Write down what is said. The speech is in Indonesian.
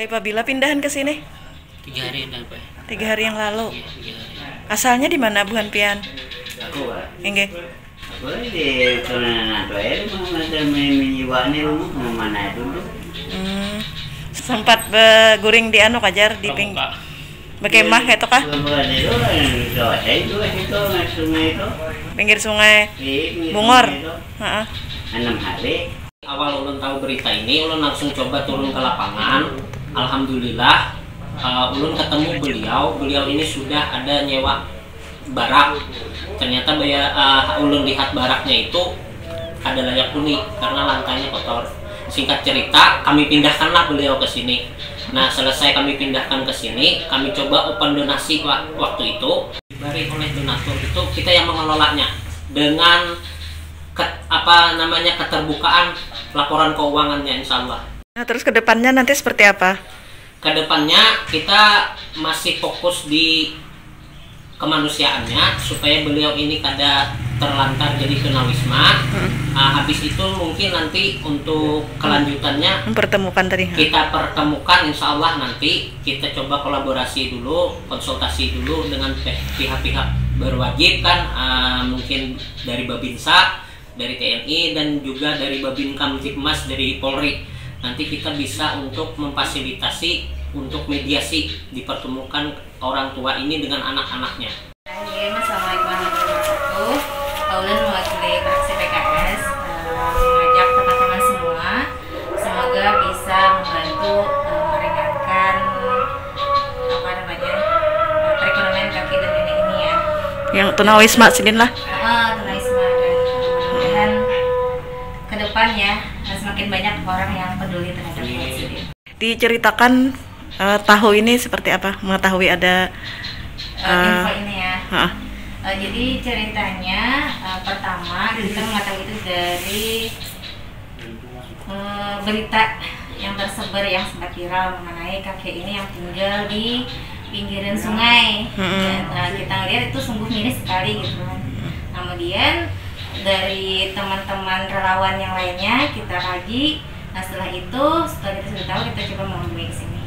Apabila pindahan ke sini? Tiga hari yang lalu Tiga hari yang lalu. Iya, Asalnya di mana Bu Pian? Aku Pak. Enggak. Aku di Tunananto ya, masih menyiwani rumah ke mana dulu. Hmm. Sempat beguring di anu kajar di ping. bekemah itu kah? Eh, eh, pinggir sungai. Iya, Bungor. Enam hari awal ulun tahu berita ini ulun langsung coba turun ke lapangan. Alhamdulillah uh, ulun ketemu beliau. Beliau ini sudah ada nyewa barak. Ternyata baya, uh, ulun lihat baraknya itu ada layak huni karena lantainya kotor. Singkat cerita kami pindahkanlah beliau ke sini. Nah selesai kami pindahkan ke sini kami coba open donasi wa- waktu itu diberi oleh donatur itu kita yang mengelolanya dengan ke- apa namanya keterbukaan laporan keuangannya insya Allah Nah, terus ke depannya nanti seperti apa? ke depannya kita masih fokus di kemanusiaannya supaya beliau ini kada terlantar jadi tunawisma Ah, habis itu mungkin nanti untuk kelanjutannya Mempertemukan tadi. kita pertemukan insya Allah nanti kita coba kolaborasi dulu konsultasi dulu dengan pihak-pihak berwajib kan ah, mungkin dari Babinsa dari TNI dan juga dari Babin Kamtipmas dari Polri nanti kita bisa untuk memfasilitasi untuk mediasi dipertemukan orang tua ini dengan anak-anaknya Assalamualaikum warahmatullahi wabarakatuh. Ulun mewakili fraksi PKS eh, mengajak teman-teman semua semoga bisa membantu eh, meringankan apa namanya eh, perekonomian kaki dan nenek ini ya. Yang tunawisma sini lah. Ah, ke depannya eh, semakin banyak orang yang peduli terhadap ini. Diceritakan eh, tahu ini seperti apa? Mengetahui ada Eh, Ah. info ini ya. Heeh. Eh, jadi ceritanya eh, pertama kita mengetahui itu dari eh, berita yang tersebar yang sempat viral mengenai kakek ini yang tinggal di pinggiran sungai. Mm-mm. Dan, eh, kita lihat itu sungguh miris sekali gitu kan. Kemudian dari teman-teman relawan yang lainnya kita kaji. Nah setelah itu setelah kita sudah tahu kita coba menghubungi ke sini.